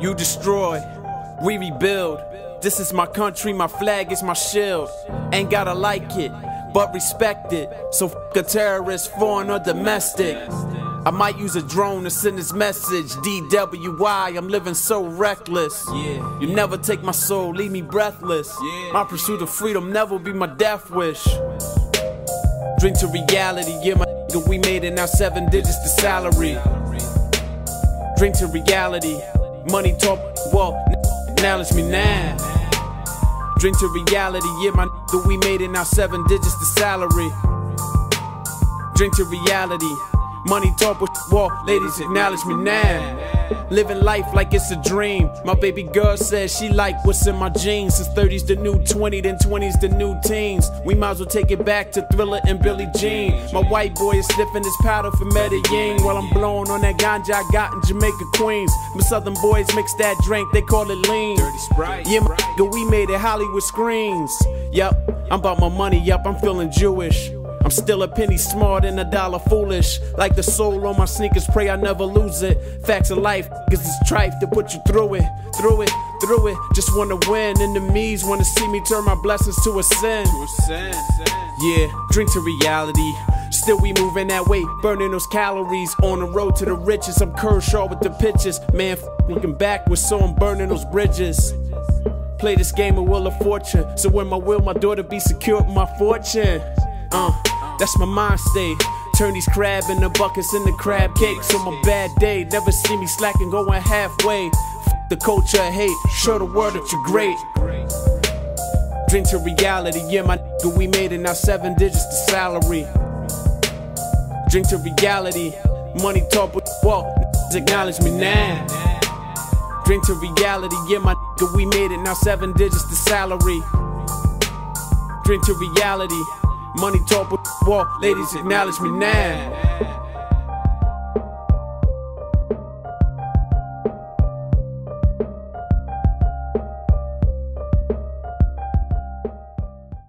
You destroy, we rebuild. This is my country, my flag is my shield. Ain't gotta like it, but respect it. So f a terrorist, foreign or domestic. I might use a drone to send this message. DWI, I'm living so reckless. Yeah. You never take my soul, leave me breathless. Yeah. My pursuit of freedom never be my death wish. Drink to reality, yeah, my nigga, we made it now seven digits to salary. Drink to reality, money talk, well, acknowledge me now. Drink to reality, yeah, my nigga, we made it now seven digits the salary. Drink to reality, money talk, well, ladies acknowledge me now. Living life like it's a dream. My baby girl says she like what's in my jeans. Since 30's the new 20, then 20's the new teens. We might as well take it back to Thriller and Billie Jean. My white boy is sniffing his powder for Medellin while I'm blowing on that ganja I got in Jamaica, Queens. My southern boys mix that drink, they call it lean. Dirty Sprite. Yeah, my we made it Hollywood screens. Yup, I'm about my money, yup, I'm feeling Jewish. I'm still a penny smart and a dollar foolish. Like the soul on my sneakers, pray I never lose it. Facts of life, cause it's trife to put you through it, through it, through it. Just wanna win. Enemies wanna see me turn my blessings to a sin. To a sin. Yeah, drink to reality. Still we moving that way, burning those calories on the road to the riches. I'm Kershaw with the pitches, man. F- looking backwards, so I'm burning those bridges. Play this game of Wheel of Fortune, so when my will, my daughter be secure my fortune. Uh, that's my mind state. Turn these crab in the buckets into crab cakes on my bad day. Never see me slacking, going halfway. F- the culture of hate, show the world that you're great. Drink to reality, yeah, my nigga, we made it now seven digits to salary. Drink to reality, money talk with walk, acknowledge me now. Drink to reality, yeah, my nigga, we made it now seven digits to salary. Drink to reality, Money talk, but walk. Ladies acknowledge me now.